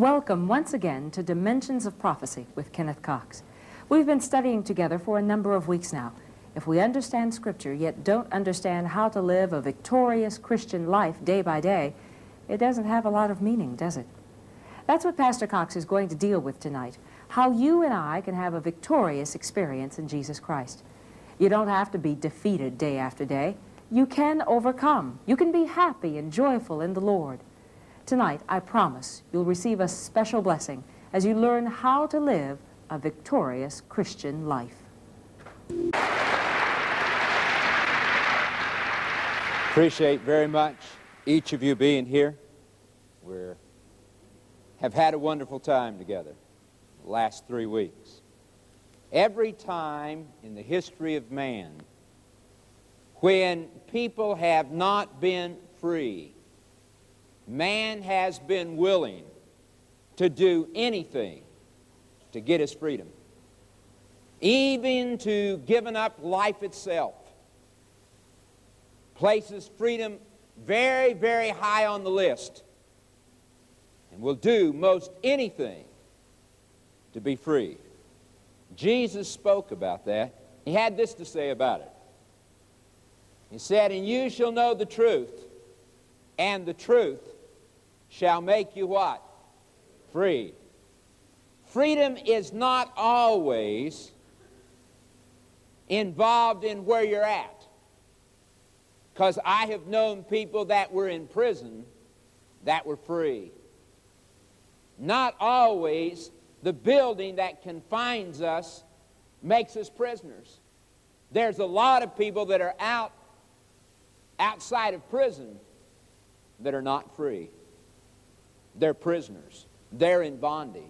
Welcome once again to Dimensions of Prophecy with Kenneth Cox. We've been studying together for a number of weeks now. If we understand Scripture yet don't understand how to live a victorious Christian life day by day, it doesn't have a lot of meaning, does it? That's what Pastor Cox is going to deal with tonight, how you and I can have a victorious experience in Jesus Christ. You don't have to be defeated day after day. You can overcome. You can be happy and joyful in the Lord. Tonight, I promise you'll receive a special blessing as you learn how to live a victorious Christian life. Appreciate very much each of you being here. We have had a wonderful time together the last three weeks. Every time in the history of man when people have not been free, man has been willing to do anything to get his freedom, even to giving up life itself. Places freedom very, very high on the list and will do most anything to be free. Jesus spoke about that. He had this to say about it. He said, And you shall know the truth, and the truth shall make you what? Free. Freedom is not always involved in where you're at. Because I have known people that were in prison that were free. Not always the building that confines us makes us prisoners. There's a lot of people that are out outside of prison that are not free. They're prisoners. They're in bondage.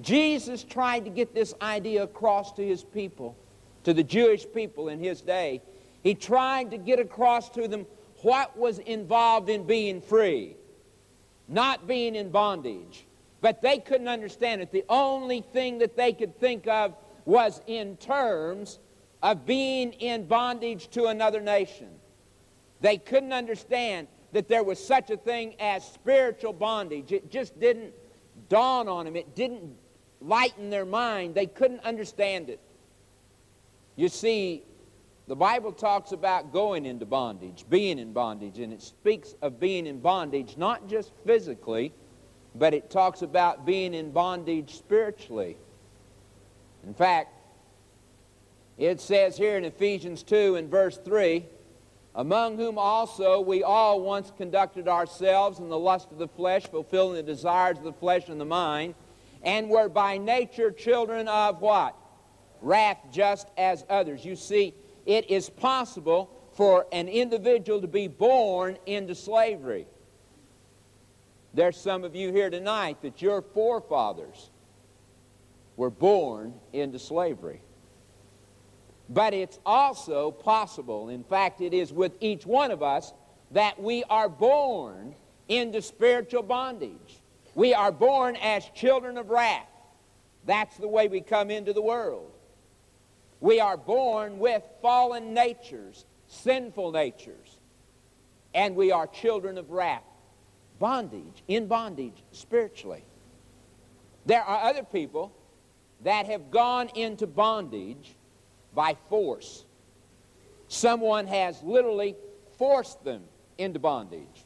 Jesus tried to get this idea across to his people, to the Jewish people in his day. He tried to get across to them what was involved in being free, not being in bondage. But they couldn't understand it. The only thing that they could think of was in terms of being in bondage to another nation. They couldn't understand that there was such a thing as spiritual bondage. It just didn't dawn on them, it didn't lighten their mind. They couldn't understand it. You see, the Bible talks about going into bondage, being in bondage, and it speaks of being in bondage not just physically, but it talks about being in bondage spiritually. In fact, it says here in Ephesians 2 and verse 3 among whom also we all once conducted ourselves in the lust of the flesh, fulfilling the desires of the flesh and the mind, and were by nature children of what? Wrath, just as others. You see, it is possible for an individual to be born into slavery. There's some of you here tonight that your forefathers were born into slavery. But it's also possible, in fact, it is with each one of us, that we are born into spiritual bondage. We are born as children of wrath. That's the way we come into the world. We are born with fallen natures, sinful natures, and we are children of wrath. Bondage, in bondage spiritually. There are other people that have gone into bondage by force. Someone has literally forced them into bondage.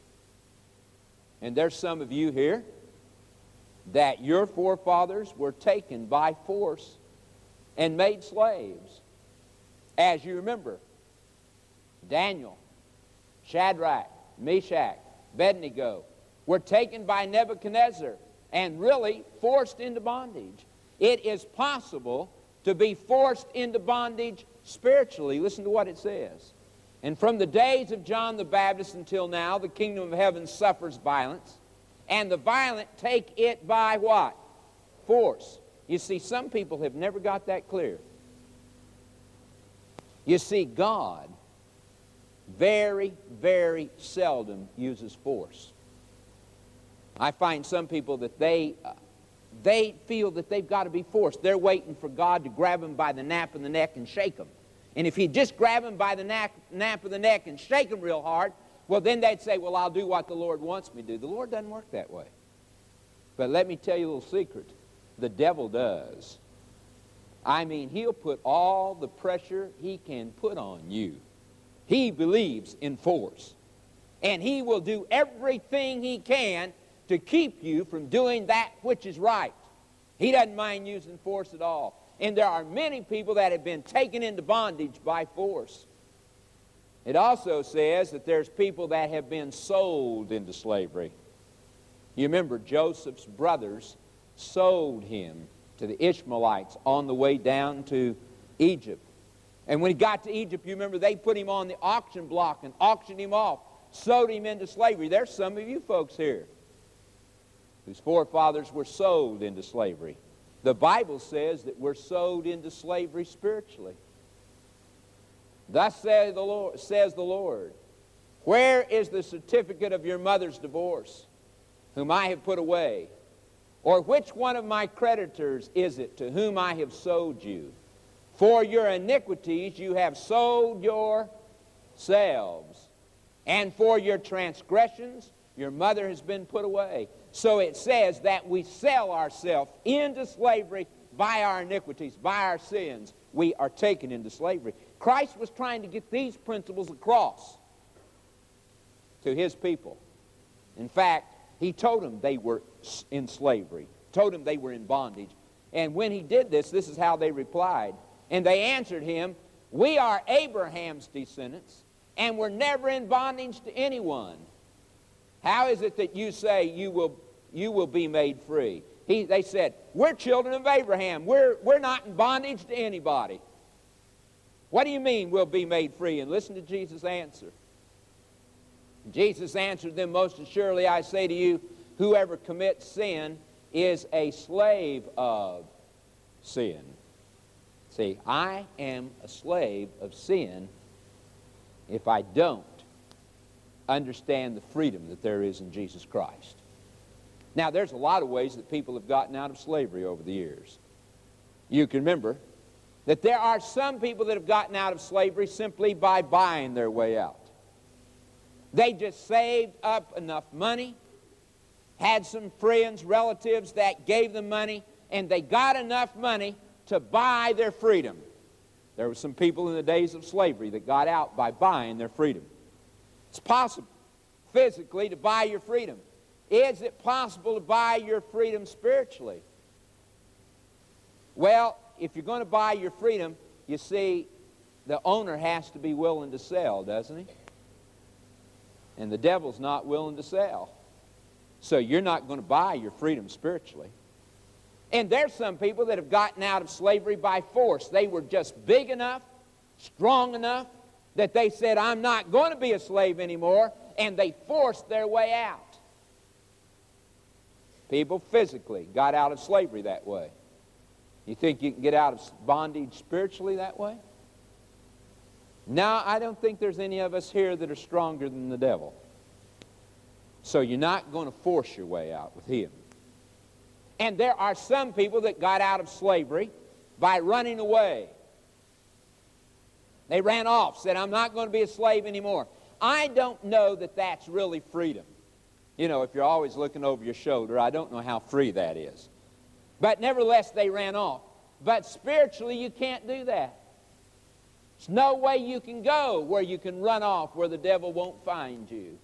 And there's some of you here that your forefathers were taken by force and made slaves. As you remember, Daniel, Shadrach, Meshach, Abednego were taken by Nebuchadnezzar and really forced into bondage. It is possible to be forced into bondage spiritually. Listen to what it says. And from the days of John the Baptist until now, the kingdom of heaven suffers violence, and the violent take it by what? Force. You see, some people have never got that clear. You see, God very, very seldom uses force. I find some people that they they feel that they've got to be forced. They're waiting for God to grab them by the nape of the neck and shake them. And if he'd just grab them by the nape, nape of the neck and shake them real hard, well, then they'd say, well, I'll do what the Lord wants me to do. The Lord doesn't work that way. But let me tell you a little secret. The devil does. I mean, he'll put all the pressure he can put on you. He believes in force. And he will do everything he can to keep you from doing that which is right. He doesn't mind using force at all. And there are many people that have been taken into bondage by force. It also says that there's people that have been sold into slavery. You remember Joseph's brothers sold him to the Ishmaelites on the way down to Egypt. And when he got to Egypt, you remember they put him on the auction block and auctioned him off, sold him into slavery. There's some of you folks here whose forefathers were sold into slavery. The Bible says that we're sold into slavery spiritually. Thus says the Lord, says the Lord Where is the certificate of your mother's divorce, whom I have put away? Or which one of my creditors is it to whom I have sold you? For your iniquities you have sold yourselves, and for your transgressions your mother has been put away. So it says that we sell ourselves into slavery by our iniquities, by our sins. We are taken into slavery. Christ was trying to get these principles across to his people. In fact, he told them they were in slavery, told them they were in bondage. And when he did this, this is how they replied. And they answered him, We are Abraham's descendants, and we're never in bondage to anyone. How is it that you say you will, you will be made free? He, they said, We're children of Abraham. We're, we're not in bondage to anybody. What do you mean we'll be made free? And listen to Jesus' answer. Jesus answered them, Most assuredly I say to you, whoever commits sin is a slave of sin. See, I am a slave of sin if I don't understand the freedom that there is in Jesus Christ. Now, there's a lot of ways that people have gotten out of slavery over the years. You can remember that there are some people that have gotten out of slavery simply by buying their way out. They just saved up enough money, had some friends, relatives that gave them money, and they got enough money to buy their freedom. There were some people in the days of slavery that got out by buying their freedom. It's possible physically to buy your freedom. Is it possible to buy your freedom spiritually? Well, if you're going to buy your freedom, you see, the owner has to be willing to sell, doesn't he? And the devil's not willing to sell. So you're not going to buy your freedom spiritually. And there's some people that have gotten out of slavery by force. They were just big enough, strong enough, that they said, I'm not going to be a slave anymore, and they forced their way out. People physically got out of slavery that way. You think you can get out of bondage spiritually that way? Now, I don't think there's any of us here that are stronger than the devil. So you're not going to force your way out with him. And there are some people that got out of slavery by running away. They ran off, said, I'm not going to be a slave anymore. I don't know that that's really freedom. You know, if you're always looking over your shoulder, I don't know how free that is. But nevertheless, they ran off. But spiritually, you can't do that. There's no way you can go where you can run off where the devil won't find you.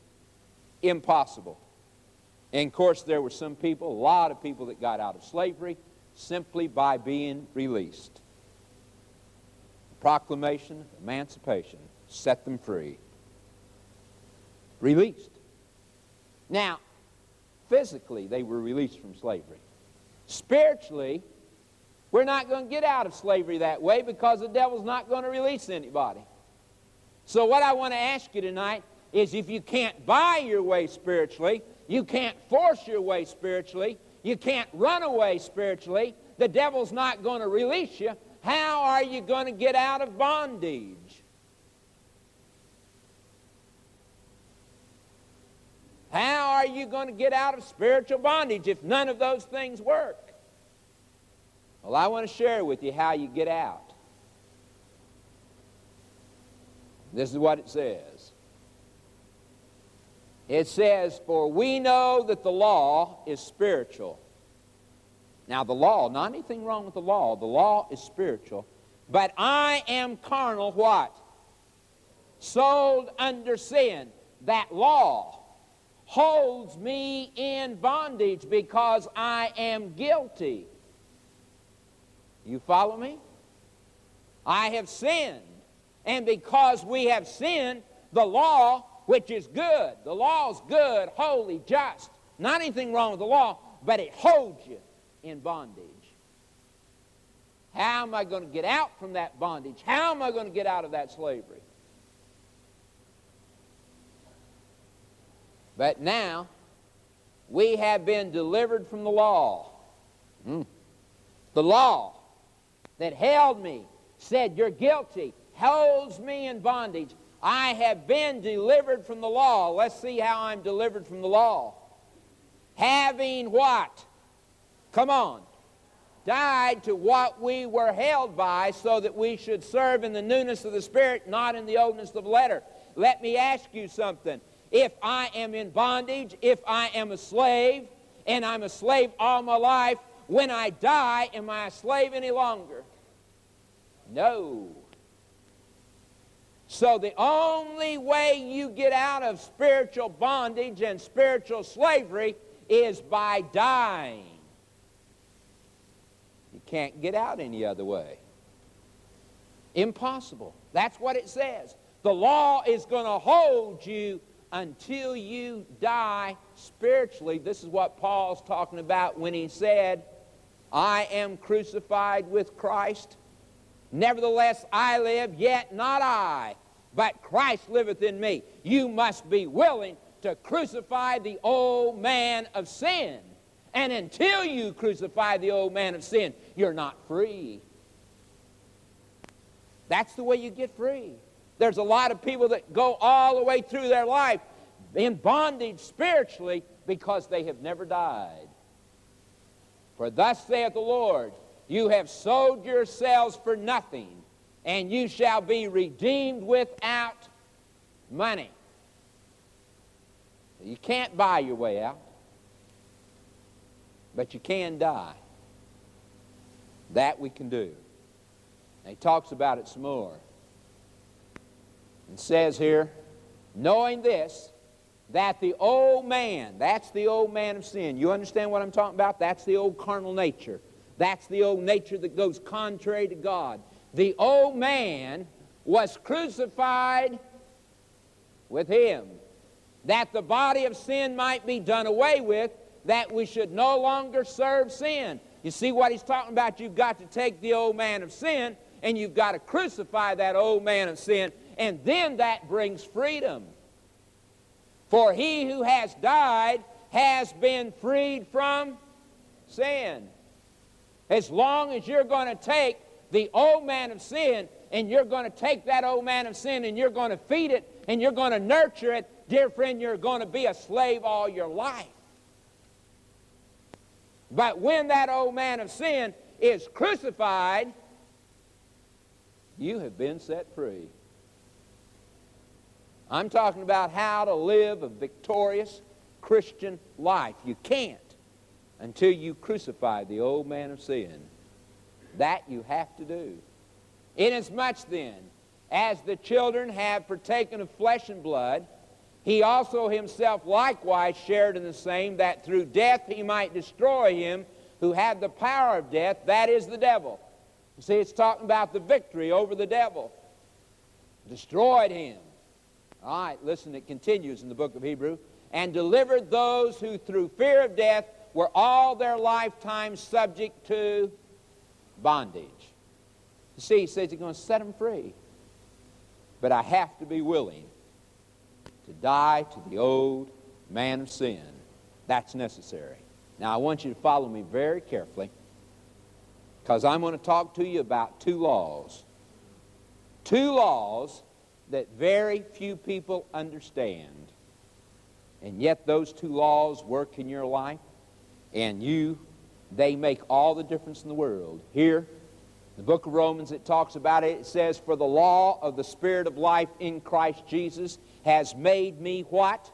Impossible. And of course, there were some people, a lot of people that got out of slavery simply by being released. Proclamation emancipation set them free. Released. Now, physically, they were released from slavery. Spiritually, we're not going to get out of slavery that way because the devil's not going to release anybody. So, what I want to ask you tonight is if you can't buy your way spiritually, you can't force your way spiritually, you can't run away spiritually, the devil's not going to release you, how are you going to get out of bondage? How are you going to get out of spiritual bondage if none of those things work? Well, I want to share with you how you get out. This is what it says. It says, For we know that the law is spiritual. Now, the law, not anything wrong with the law, the law is spiritual. But I am carnal, what? Sold under sin. That law holds me in bondage because I am guilty. You follow me? I have sinned. And because we have sinned, the law, which is good, the law is good, holy, just, not anything wrong with the law, but it holds you in bondage. How am I going to get out from that bondage? How am I going to get out of that slavery? But now, we have been delivered from the law. Mm. The law that held me, said, You're guilty, holds me in bondage. I have been delivered from the law. Let's see how I'm delivered from the law. Having what? Come on. Died to what we were held by so that we should serve in the newness of the Spirit, not in the oldness of the letter. Let me ask you something. If I am in bondage, if I am a slave, and I'm a slave all my life, when I die, am I a slave any longer? No. So the only way you get out of spiritual bondage and spiritual slavery is by dying. You can't get out any other way. Impossible. That's what it says. The law is going to hold you until you die spiritually. This is what Paul's talking about when he said, I am crucified with Christ. Nevertheless, I live, yet not I, but Christ liveth in me. You must be willing to crucify the old man of sin. And until you crucify the old man of sin, you're not free. That's the way you get free. There's a lot of people that go all the way through their life in bondage spiritually because they have never died. For thus saith the Lord, you have sold yourselves for nothing, and you shall be redeemed without money. You can't buy your way out, but you can die. That we can do. And he talks about it some more. And says here, knowing this, that the old man, that's the old man of sin. You understand what I'm talking about? That's the old carnal nature. That's the old nature that goes contrary to God. The old man was crucified with him, that the body of sin might be done away with, that we should no longer serve sin. You see what he's talking about? You've got to take the old man of sin and you've got to crucify that old man of sin, and then that brings freedom. For he who has died has been freed from sin. As long as you're going to take the old man of sin and you're going to take that old man of sin and you're going to feed it and you're going to nurture it, dear friend, you're going to be a slave all your life. But when that old man of sin is crucified, you have been set free. I'm talking about how to live a victorious Christian life. You can't until you crucify the old man of sin. That you have to do. Inasmuch then, as the children have partaken of flesh and blood, he also himself likewise shared in the same, that through death he might destroy him who had the power of death, that is the devil. You see, it's talking about the victory over the devil. Destroyed him all right, listen, it continues in the book of Hebrew. And delivered those who through fear of death were all their lifetime subject to bondage. See, he says he's going to set them free. But I have to be willing to die to the old man of sin. That's necessary. Now, I want you to follow me very carefully because I'm going to talk to you about two laws. Two laws that very few people understand. And yet those two laws work in your life, and you, they make all the difference in the world. Here, the book of Romans, it talks about it. It says, For the law of the Spirit of life in Christ Jesus has made me what?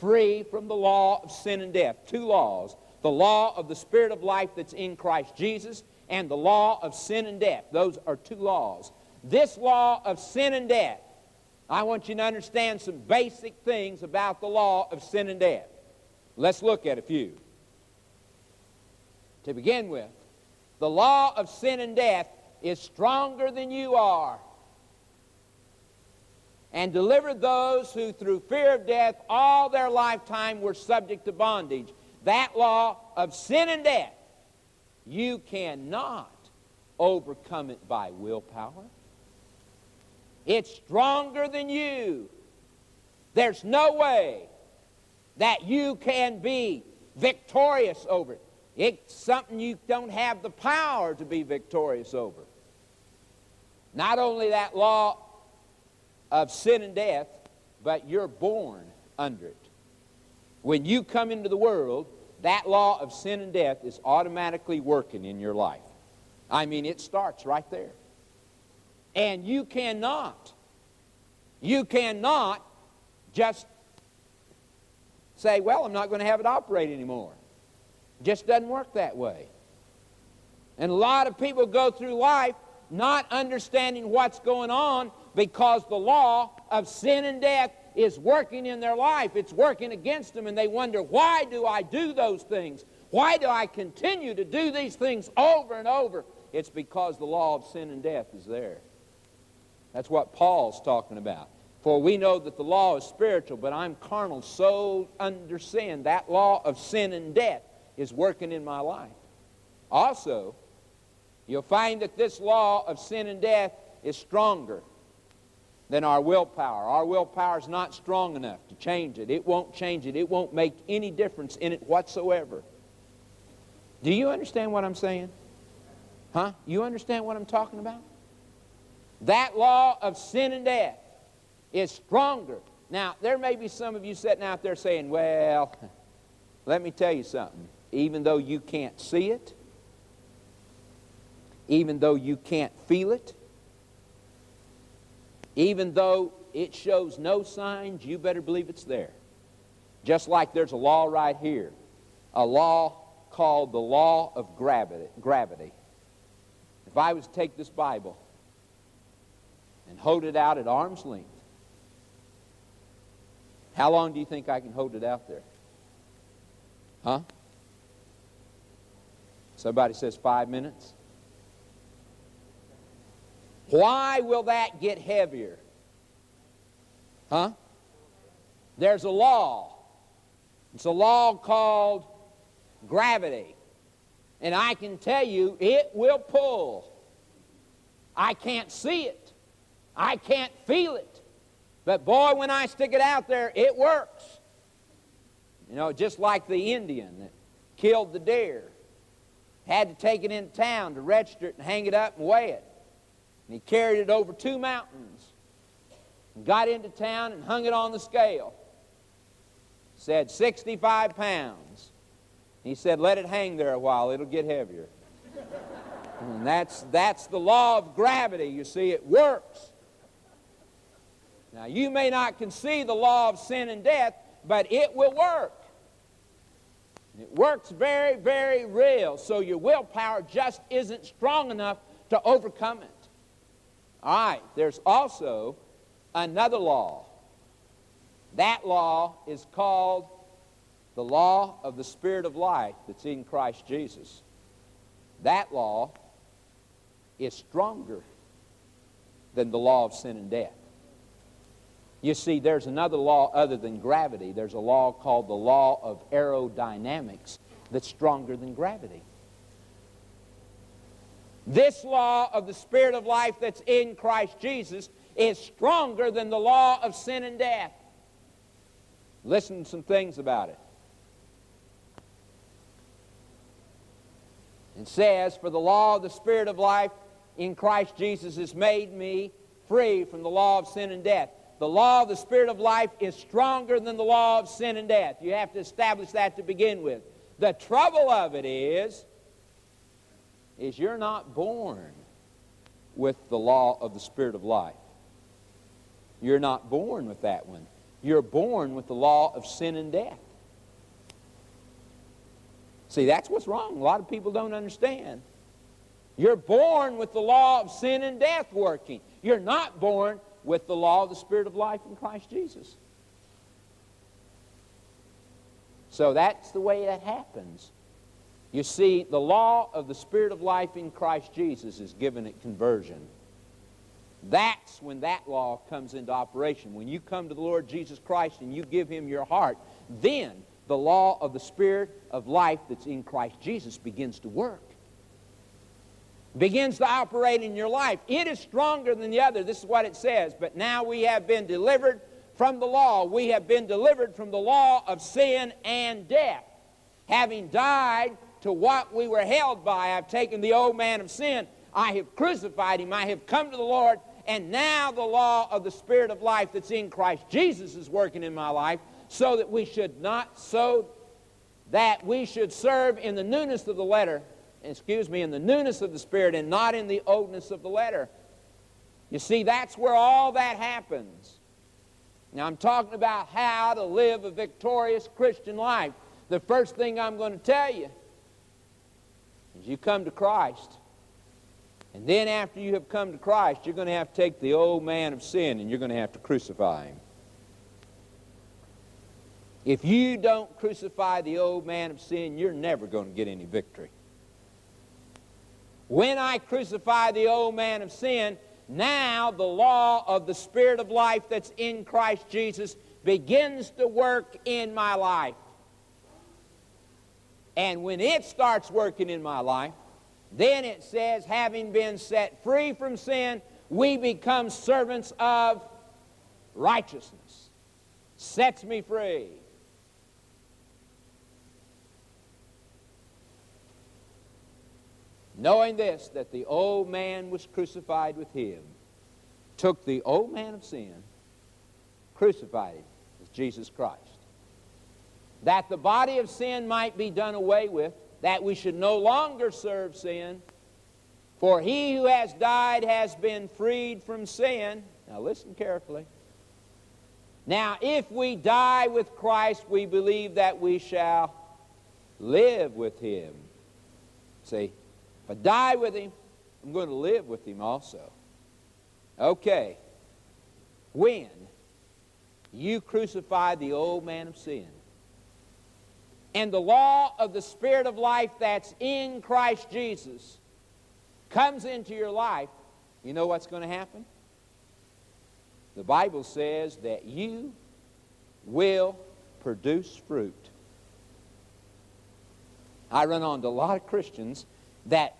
free from the law of sin and death. Two laws. The law of the Spirit of life that's in Christ Jesus and the law of sin and death. Those are two laws. This law of sin and death, I want you to understand some basic things about the law of sin and death. Let's look at a few. To begin with, the law of sin and death is stronger than you are and delivered those who through fear of death all their lifetime were subject to bondage. That law of sin and death, you cannot overcome it by willpower. It's stronger than you. There's no way that you can be victorious over it. It's something you don't have the power to be victorious over. Not only that law of sin and death, but you're born under it. When you come into the world, that law of sin and death is automatically working in your life. I mean, it starts right there. And you cannot, you cannot just say, well, I'm not going to have it operate anymore. It just doesn't work that way. And a lot of people go through life not understanding what's going on because the law of sin and death is working in their life. It's working against them, and they wonder, why do I do those things? Why do I continue to do these things over and over? It's because the law of sin and death is there. That's what Paul's talking about. For we know that the law is spiritual, but I'm carnal, so under sin. That law of sin and death is working in my life. Also, you'll find that this law of sin and death is stronger than our willpower. Our willpower is not strong enough to change it. It won't change it. It won't make any difference in it whatsoever. Do you understand what I'm saying? Huh? You understand what I'm talking about? That law of sin and death is stronger. Now, there may be some of you sitting out there saying, well, let me tell you something. Even though you can't see it, even though you can't feel it, even though it shows no signs, you better believe it's there. Just like there's a law right here, a law called the law of gravity. gravity. If I was to take this Bible hold it out at arm's length, how long do you think I can hold it out there? Huh? Somebody says five minutes. Why will that get heavier? Huh? There's a law. It's a law called gravity. And I can tell you, it will pull. I can't see it. I can't feel it. But boy, when I stick it out there, it works. You know, just like the Indian that killed the deer. Had to take it in town to register it and hang it up and weigh it. And he carried it over two mountains and got into town and hung it on the scale. Said 65 pounds. He said, let it hang there a while, it'll get heavier. and that's, that's the law of gravity, you see, it works. Now, you may not conceive the law of sin and death, but it will work. It works very, very real, so your willpower just isn't strong enough to overcome it. All right, there's also another law. That law is called the law of the Spirit of life that's in Christ Jesus. That law is stronger than the law of sin and death. You see, there's another law other than gravity. There's a law called the law of aerodynamics that's stronger than gravity. This law of the Spirit of life that's in Christ Jesus is stronger than the law of sin and death. Listen to some things about it. It says, For the law of the Spirit of life in Christ Jesus has made me free from the law of sin and death. The law of the Spirit of life is stronger than the law of sin and death. You have to establish that to begin with. The trouble of it is, is you're not born with the law of the Spirit of life. You're not born with that one. You're born with the law of sin and death. See, that's what's wrong. A lot of people don't understand. You're born with the law of sin and death working. You're not born with the law of the Spirit of life in Christ Jesus. So that's the way that happens. You see, the law of the Spirit of life in Christ Jesus is given at conversion. That's when that law comes into operation. When you come to the Lord Jesus Christ and you give Him your heart, then the law of the Spirit of life that's in Christ Jesus begins to work. Begins to operate in your life. It is stronger than the other. This is what it says. But now we have been delivered from the law. We have been delivered from the law of sin and death. Having died to what we were held by, I've taken the old man of sin. I have crucified him. I have come to the Lord. And now the law of the Spirit of life that's in Christ Jesus is working in my life so that we should not, so that we should serve in the newness of the letter, excuse me, in the newness of the Spirit and not in the oldness of the letter. You see, that's where all that happens. Now, I'm talking about how to live a victorious Christian life. The first thing I'm going to tell you is you come to Christ. And then after you have come to Christ, you're going to have to take the old man of sin and you're going to have to crucify him. If you don't crucify the old man of sin, you're never going to get any victory. When I crucify the old man of sin, now the law of the Spirit of life that's in Christ Jesus begins to work in my life. And when it starts working in my life, then it says, having been set free from sin, we become servants of righteousness. Sets me free. Knowing this, that the old man was crucified with him, took the old man of sin, crucified him with Jesus Christ. That the body of sin might be done away with, that we should no longer serve sin. For he who has died has been freed from sin. Now listen carefully. Now, if we die with Christ, we believe that we shall live with him. See, I die with him, I'm going to live with him also. Okay. When you crucify the old man of sin, and the law of the Spirit of life that's in Christ Jesus comes into your life, you know what's going to happen? The Bible says that you will produce fruit. I run onto a lot of Christians that,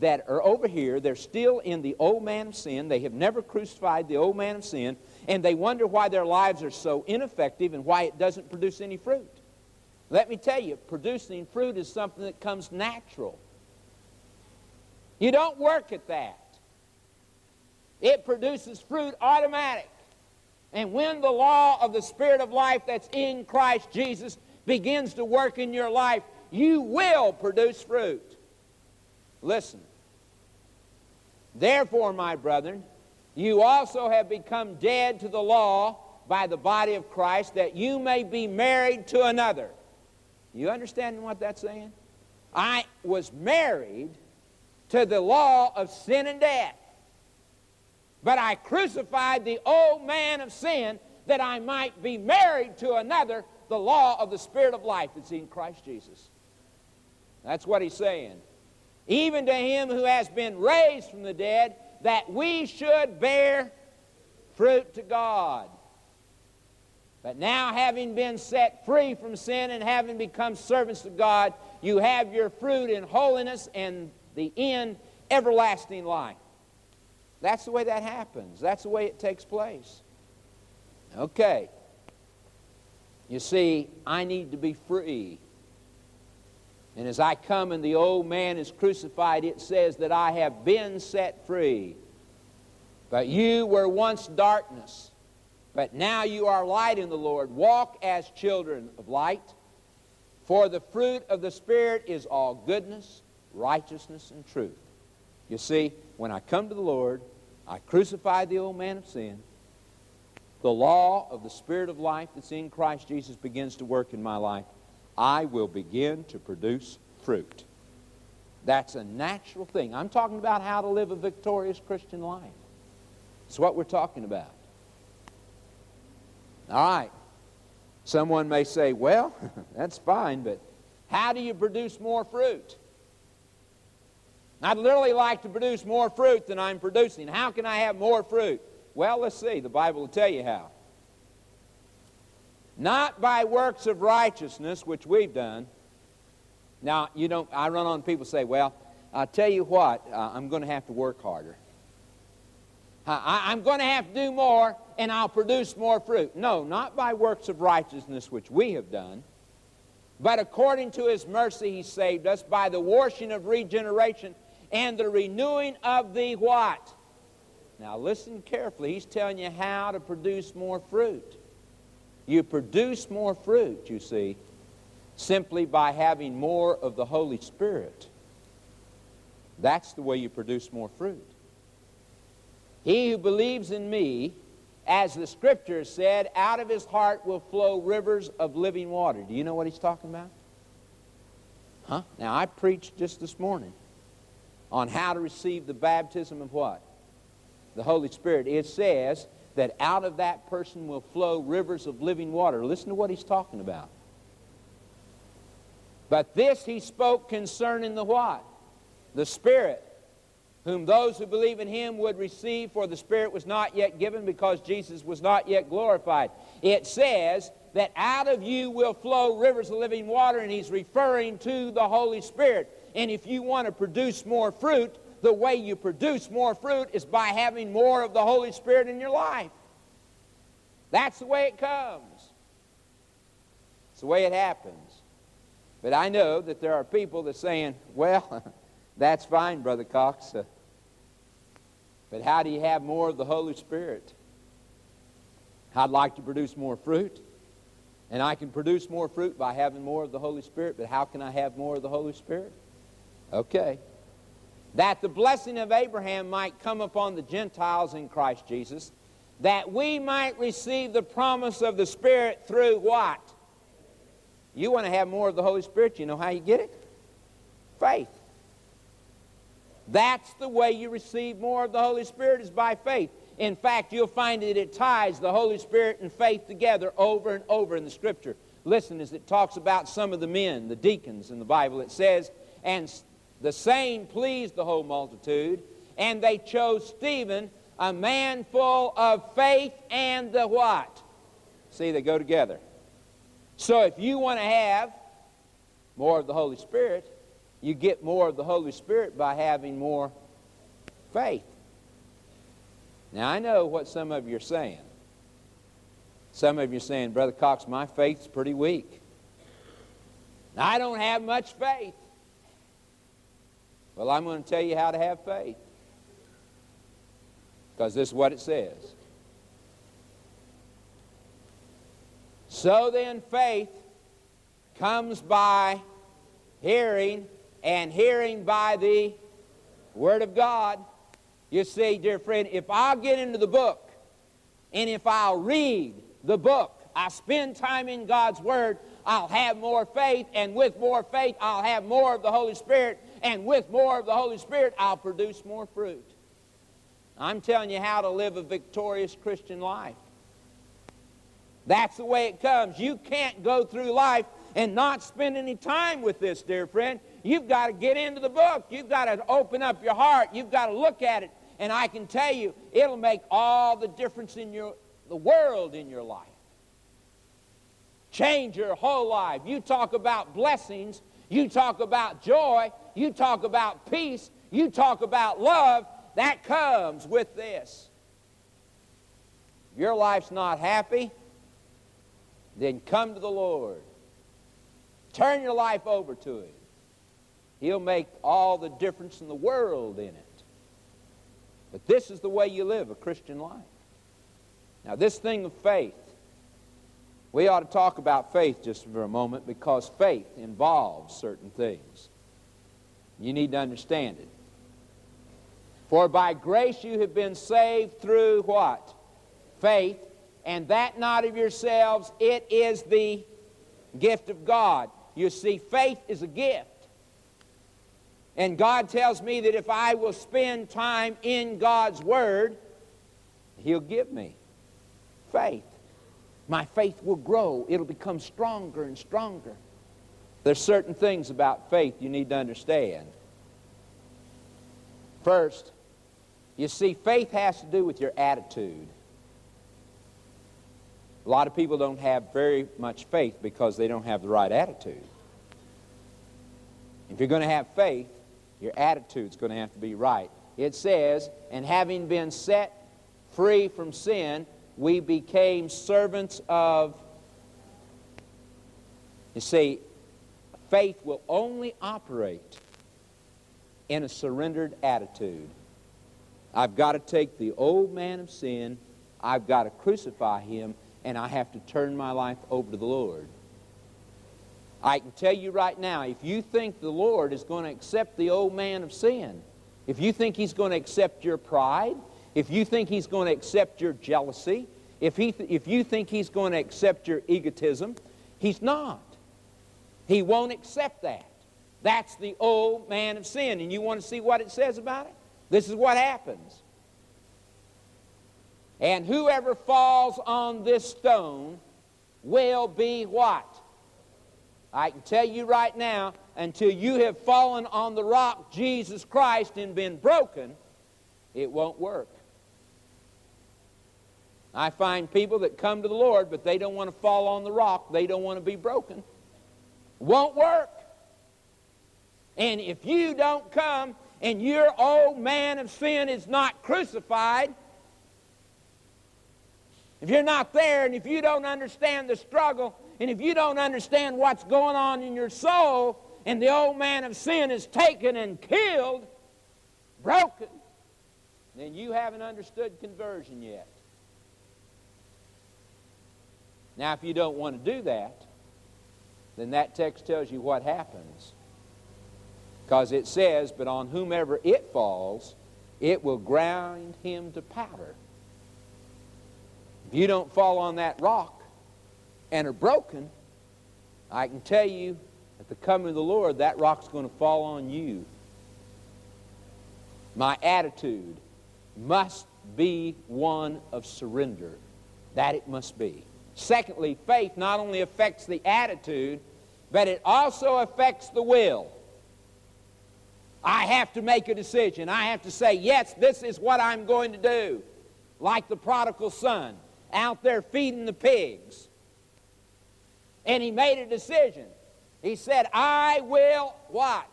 that are over here, they're still in the old man of sin. They have never crucified the old man of sin, and they wonder why their lives are so ineffective and why it doesn't produce any fruit. Let me tell you, producing fruit is something that comes natural. You don't work at that. It produces fruit automatic. And when the law of the Spirit of life that's in Christ Jesus begins to work in your life, you will produce fruit. Listen. Therefore, my brethren, you also have become dead to the law by the body of Christ, that you may be married to another. You understand what that's saying? I was married to the law of sin and death. But I crucified the old man of sin that I might be married to another, the law of the Spirit of life that's in Christ Jesus. That's what he's saying even to him who has been raised from the dead, that we should bear fruit to God. But now, having been set free from sin and having become servants to God, you have your fruit in holiness and the end, everlasting life. That's the way that happens. That's the way it takes place. Okay. You see, I need to be free. And as I come and the old man is crucified, it says that I have been set free. But you were once darkness, but now you are light in the Lord. Walk as children of light. For the fruit of the Spirit is all goodness, righteousness, and truth. You see, when I come to the Lord, I crucify the old man of sin. the law of the Spirit of life that's in Christ Jesus begins to work in my life, I will begin to produce fruit. That's a natural thing. I'm talking about how to live a victorious Christian life. It's what we're talking about. All right. Someone may say, well, that's fine, but how do you produce more fruit? I'd literally like to produce more fruit than I'm producing. How can I have more fruit? Well, let's see. The Bible will tell you how. Not by works of righteousness, which we've done. Now, you know, I run on people say, well, I'll tell you what, uh, I'm going to have to work harder. I, I'm going to have to do more, and I'll produce more fruit. No, not by works of righteousness, which we have done, but according to his mercy, he saved us by the washing of regeneration and the renewing of the what? Now listen carefully. He's telling you how to produce more fruit. You produce more fruit, you see, simply by having more of the Holy Spirit. That's the way you produce more fruit. He who believes in me, as the scripture said, out of his heart will flow rivers of living water. Do you know what he's talking about? Huh? Now, I preached just this morning on how to receive the baptism of what? The Holy Spirit. It says that out of that person will flow rivers of living water. Listen to what he's talking about. But this he spoke concerning the what? The Spirit, whom those who believe in him would receive, for the Spirit was not yet given because Jesus was not yet glorified. It says that out of you will flow rivers of living water, and he's referring to the Holy Spirit. And if you want to produce more fruit, the way you produce more fruit is by having more of the Holy Spirit in your life. That's the way it comes. It's the way it happens. But I know that there are people that are saying, well, that's fine, Brother Cox. Uh, but how do you have more of the Holy Spirit? I'd like to produce more fruit. And I can produce more fruit by having more of the Holy Spirit. But how can I have more of the Holy Spirit? Okay. That the blessing of Abraham might come upon the Gentiles in Christ Jesus, that we might receive the promise of the Spirit through what? You want to have more of the Holy Spirit, you know how you get it? Faith. That's the way you receive more of the Holy Spirit is by faith. In fact, you'll find that it ties the Holy Spirit and faith together over and over in the Scripture. Listen, as it talks about some of the men, the deacons in the Bible, it says, and the saying pleased the whole multitude, and they chose Stephen, a man full of faith and the what? See, they go together. So if you want to have more of the Holy Spirit, you get more of the Holy Spirit by having more faith. Now, I know what some of you are saying. Some of you are saying, Brother Cox, my faith's pretty weak. I don't have much faith. Well, I'm going to tell you how to have faith. Because this is what it says. So then, faith comes by hearing, and hearing by the Word of God. You see, dear friend, if I'll get into the book, and if I'll read the book, I spend time in God's Word, I'll have more faith, and with more faith, I'll have more of the Holy Spirit, and with more of the Holy Spirit, I'll produce more fruit. I'm telling you how to live a victorious Christian life. That's the way it comes. You can't go through life and not spend any time with this, dear friend. You've got to get into the book. You've got to open up your heart. You've got to look at it. And I can tell you, it'll make all the difference in your, the world in your life. Change your whole life. You talk about blessings. You talk about joy. You talk about peace. You talk about love. That comes with this. If your life's not happy, then come to the Lord. Turn your life over to Him. He'll make all the difference in the world in it. But this is the way you live a Christian life. Now, this thing of faith, we ought to talk about faith just for a moment because faith involves certain things. You need to understand it. For by grace you have been saved through what? Faith. and that not of yourselves, it is the gift of God. You see, faith is a gift. And God tells me that if I will spend time in God's Word, He'll give me faith. My faith will grow. It'll become stronger and stronger. There's certain things about faith you need to understand. First, you see, faith has to do with your attitude. A lot of people don't have very much faith because they don't have the right attitude. If you're going to have faith, your attitude's going to have to be right. It says, and having been set free from sin, we became servants of. You see, faith will only operate in a surrendered attitude. I've got to take the old man of sin, I've got to crucify him, and I have to turn my life over to the Lord. I can tell you right now, if you think the Lord is going to accept the old man of sin, if you think he's going to accept your pride, if you think he's going to accept your jealousy, if, he if you think he's going to accept your egotism, he's not. He won't accept that. That's the old man of sin. And you want to see what it says about it? This is what happens. And whoever falls on this stone will be what? I can tell you right now, until you have fallen on the rock, Jesus Christ, and been broken, it won't work. I find people that come to the Lord, but they don't want to fall on the rock. They don't want to be broken. Won't work. And if you don't come and your old man of sin is not crucified, if you're not there and if you don't understand the struggle and if you don't understand what's going on in your soul and the old man of sin is taken and killed, broken, then you haven't understood conversion yet. Now, if you don't want to do that, then that text tells you what happens. Because it says, But on whomever it falls, it will grind him to powder. If you don't fall on that rock and are broken, I can tell you at the coming of the Lord, that rock's going to fall on you. My attitude must be one of surrender. That it must be. Secondly, faith not only affects the attitude, but it also affects the will. I have to make a decision. I have to say, yes, this is what I'm going to do. Like the prodigal son out there feeding the pigs. And he made a decision. He said, I will what?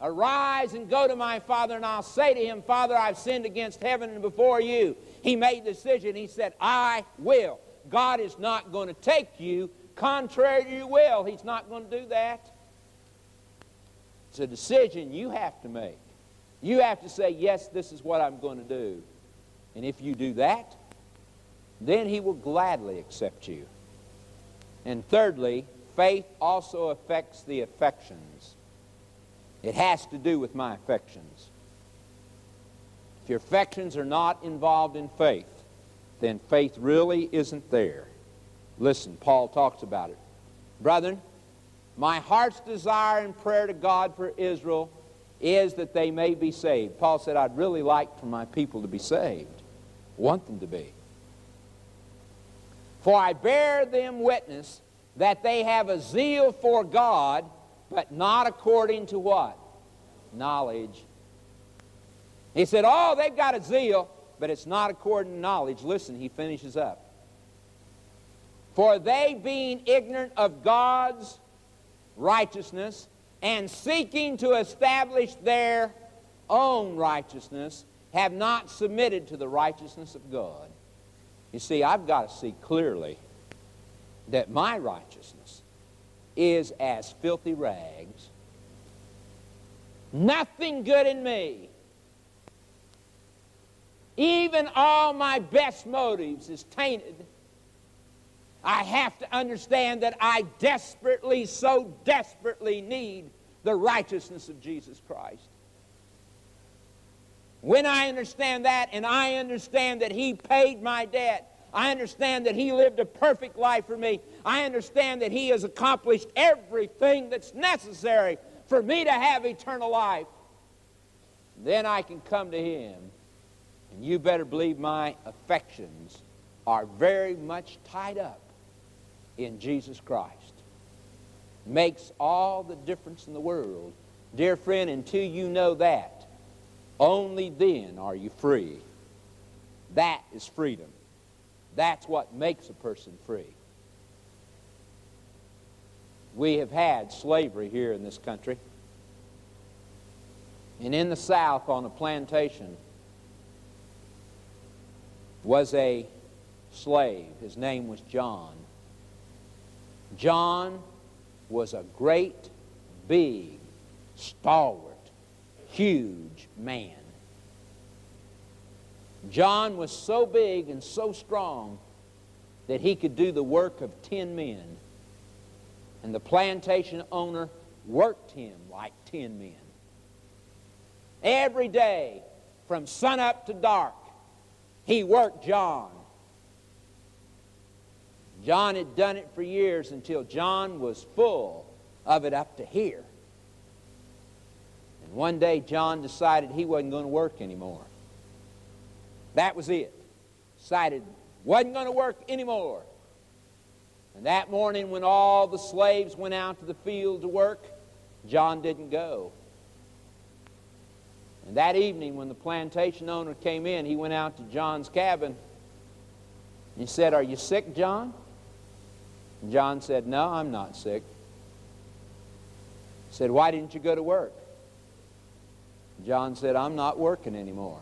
Arise and go to my father, and I'll say to him, Father, I've sinned against heaven and before you. He made the decision. He said, I will. God is not going to take you contrary to your will. He's not going to do that. It's a decision you have to make. You have to say, Yes, this is what I'm going to do. And if you do that, then He will gladly accept you. And thirdly, faith also affects the affections. It has to do with my affections. If your affections are not involved in faith, then faith really isn't there. Listen, Paul talks about it. Brethren, my heart's desire and prayer to God for Israel is that they may be saved. Paul said, I'd really like for my people to be saved. Want them to be. For I bear them witness that they have a zeal for God, but not according to what? Knowledge. He said, Oh, they've got a zeal, but it's not according to knowledge. Listen, he finishes up. For they, being ignorant of God's righteousness and seeking to establish their own righteousness, have not submitted to the righteousness of God. You see, I've got to see clearly that my righteousness is as filthy rags. Nothing good in me. Even all my best motives is tainted I have to understand that I desperately, so desperately need the righteousness of Jesus Christ. When I understand that and I understand that He paid my debt, I understand that He lived a perfect life for me. I understand that He has accomplished everything that's necessary for me to have eternal life. Then I can come to Him. And you better believe my affections are very much tied up in Jesus Christ. Makes all the difference in the world. Dear friend, until you know that, only then are you free. That is freedom. That's what makes a person free. We have had slavery here in this country. And in the South, on a plantation, was a slave. His name was John. John was a great, big, stalwart, huge man. John was so big and so strong that he could do the work of ten men. And the plantation owner worked him like ten men. Every day, from sunup to dark, he worked John. John had done it for years until John was full of it up to here. And one day, John decided he wasn't going to work anymore. That was it. Decided wasn't going to work anymore. And that morning, when all the slaves went out to the field to work, John didn't go. And that evening, when the plantation owner came in, he went out to John's cabin. He said, Are you sick, John? John said, No, I'm not sick. He said, Why didn't you go to work? John said, I'm not working anymore.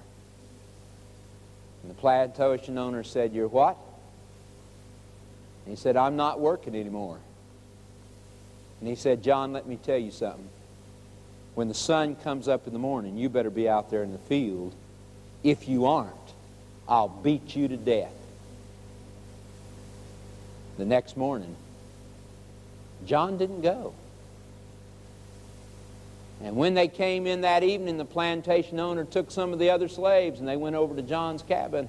And the plantation owner said, You're what? And he said, I'm not working anymore. And he said, John, let me tell you something. When the sun comes up in the morning, you better be out there in the field. If you aren't, I'll beat you to death. The next morning, John didn't go. And when they came in that evening, the plantation owner took some of the other slaves and they went over to John's cabin.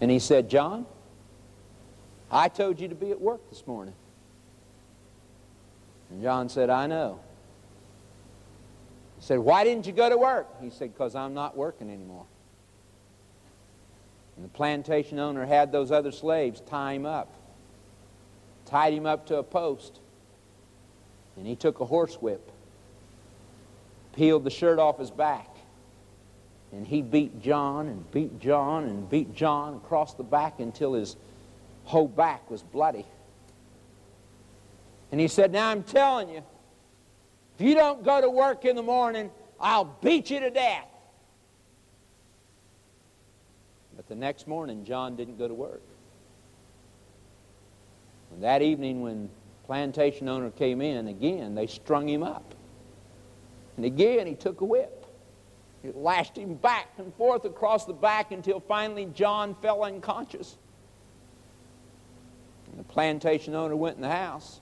And he said, John, I told you to be at work this morning. And John said, I know. He said, Why didn't you go to work? He said, Because I'm not working anymore. And the plantation owner had those other slaves tie him up, tied him up to a post, and he took a horsewhip peeled the shirt off his back. And he beat John and beat John and beat John across the back until his whole back was bloody. And he said, Now I'm telling you, if you don't go to work in the morning, I'll beat you to death. But the next morning, John didn't go to work. And that evening, when plantation owner came in, again, they strung him up. And again, he took a whip. He lashed him back and forth across the back until finally John fell unconscious. And the plantation owner went in the house.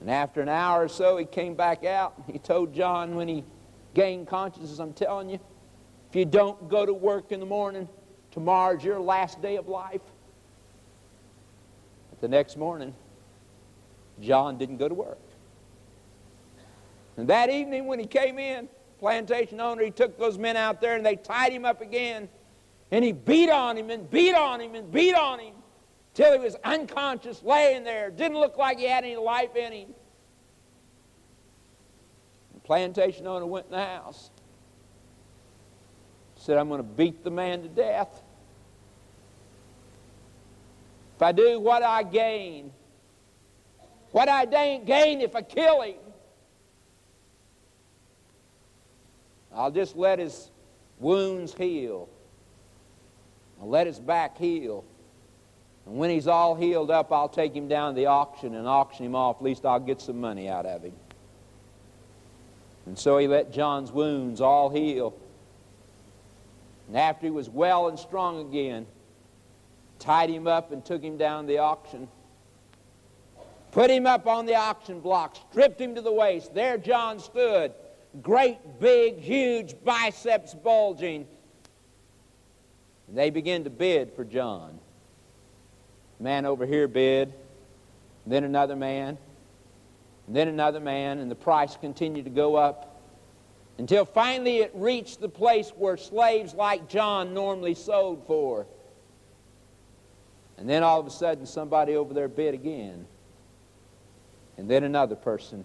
And after an hour or so, he came back out. He told John when he gained consciousness, I'm telling you, if you don't go to work in the morning, tomorrow's your last day of life. The next morning, John didn't go to work. And that evening when he came in, plantation owner, he took those men out there and they tied him up again. And he beat on him and beat on him and beat on him till he was unconscious, laying there. Didn't look like he had any life in him. The plantation owner went in the house. Said, I'm going to beat the man to death. If I do, what I gain? What I gain if I kill him? I'll just let his wounds heal. I'll let his back heal. And when he's all healed up, I'll take him down to the auction and auction him off. At least I'll get some money out of him. And so he let John's wounds all heal. And after he was well and strong again, tied him up and took him down the auction. Put him up on the auction block, stripped him to the waist. There John stood great, big, huge biceps bulging. And they began to bid for John. Man over here bid, then another man, then another man, and the price continued to go up until finally it reached the place where slaves like John normally sold for. And then all of a sudden, somebody over there bid again. And then another person.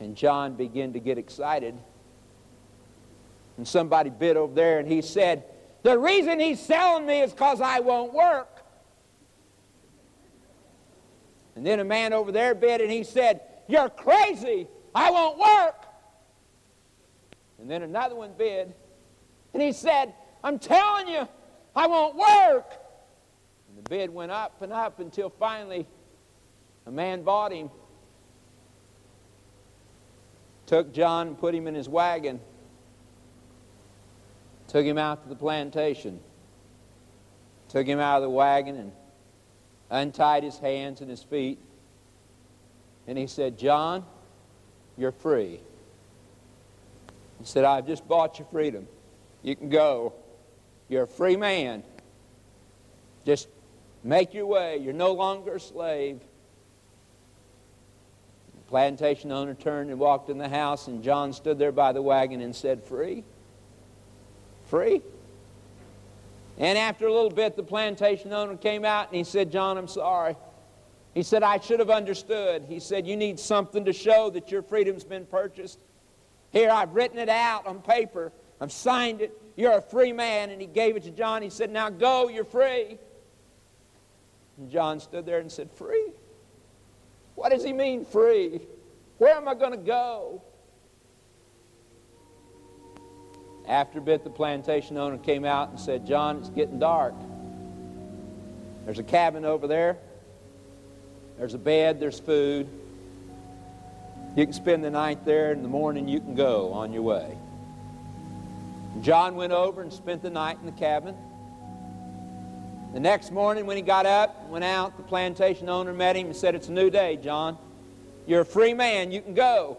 And John began to get excited. And somebody bid over there, and he said, The reason he's selling me is because I won't work. And then a man over there bid, and he said, You're crazy. I won't work. And then another one bid, and he said, I'm telling you, I won't work. The bid went up and up until finally a man bought him, took John and put him in his wagon, took him out to the plantation, took him out of the wagon and untied his hands and his feet. And he said, John, you're free. He said, I've just bought you freedom. You can go. You're a free man. Just make your way. You're no longer a slave. The plantation owner turned and walked in the house, and John stood there by the wagon and said, Free? Free? And after a little bit, the plantation owner came out and he said, John, I'm sorry. He said, I should have understood. He said, You need something to show that your freedom's been purchased. Here, I've written it out on paper. I've signed it. You're a free man. And he gave it to John. He said, Now go, you're free. And John stood there and said, Free? What does he mean, free? Where am I going to go? After a bit, the plantation owner came out and said, John, it's getting dark. There's a cabin over there. There's a bed, there's food. You can spend the night there. And in the morning, you can go on your way. John went over and spent the night in the cabin. The next morning, when he got up, went out, the plantation owner met him and said, It's a new day, John. You're a free man. You can go.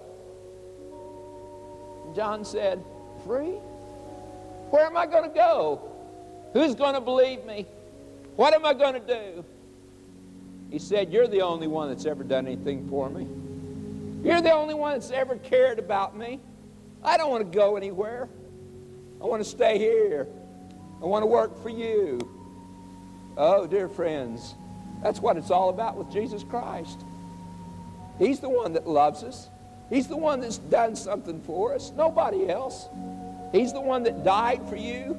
John said, Free? Where am I going to go? Who's going to believe me? What am I going to do? He said, You're the only one that's ever done anything for me. You're the only one that's ever cared about me. I don't want to go anywhere. I want to stay here. I want to work for you. Oh, dear friends, that's what it's all about with Jesus Christ. He's the one that loves us. He's the one that's done something for us, nobody else. He's the one that died for you.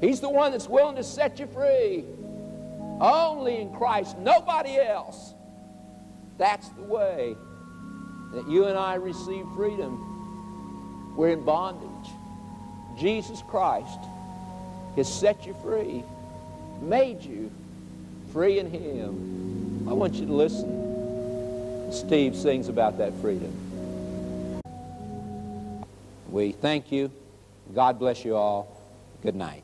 He's the one that's willing to set you free. Only in Christ, nobody else. That's the way that you and I receive freedom. We're in bondage. Jesus Christ has set you free, made you free in Him. I want you to listen. Steve sings about that freedom. We thank you. God bless you all. Good night.